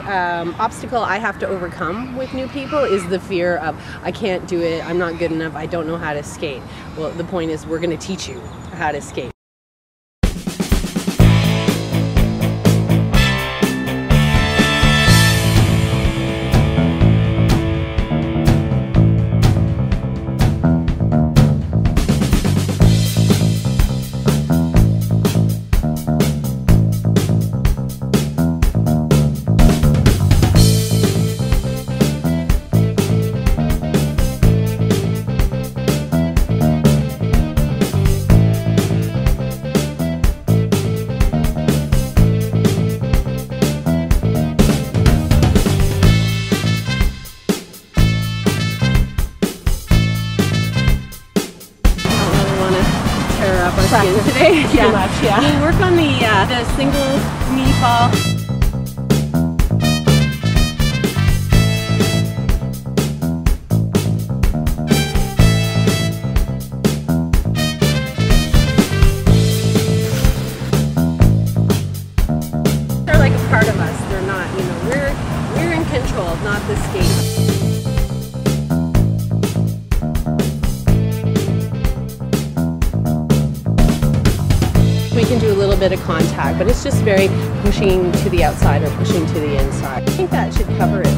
Um, obstacle I have to overcome with new people is the fear of I can't do it, I'm not good enough, I don't know how to skate. Well, the point is we're going to teach you how to skate. Up our skin today. yeah. Much, yeah. We work on the uh, the single knee fall. They're like a part of us. They're not, you know, we're we're in control, not the skate. We can do a little bit of contact, but it's just very pushing to the outside or pushing to the inside. I think that should cover it.